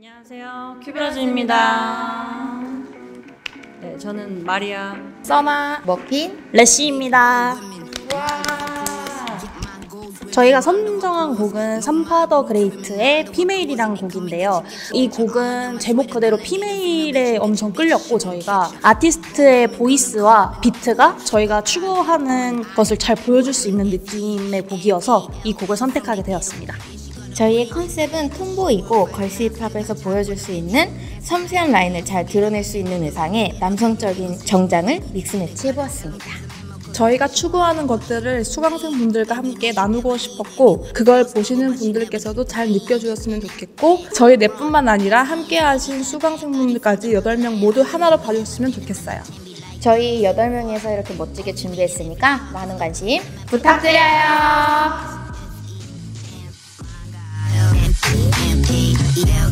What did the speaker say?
안녕하세요. 큐브라즈입니다. 네, 저는 마리아 써나 머핀 레시입니다. 저희가 선정한 곡은 Sampa the Great의 Female이란 곡인데요. 이 곡은 제목 그대로 Female에 엄청 끌렸고 저희가 아티스트의 voice와 비트가 저희가 추구하는 것을 잘 보여줄 수 있는 느낌의 곡이어서 이 곡을 선택하게 되었습니다. 저희의 컨셉은 톰보이고 걸스 힙합에서 보여줄 수 있는 섬세한 라인을 잘 드러낼 수 있는 의상에 남성적인 정장을 믹스매치 해보았습니다. 저희가 추구하는 것들을 수강생 분들과 함께 나누고 싶었고 그걸 보시는 분들께서도 잘 느껴주셨으면 좋겠고 저희 넷뿐만 아니라 함께 하신 수강생 분들까지 8명 모두 하나로 봐주셨으면 좋겠어요. 저희 8명이서 이렇게 멋지게 준비했으니까 많은 관심 부탁드려요. Now.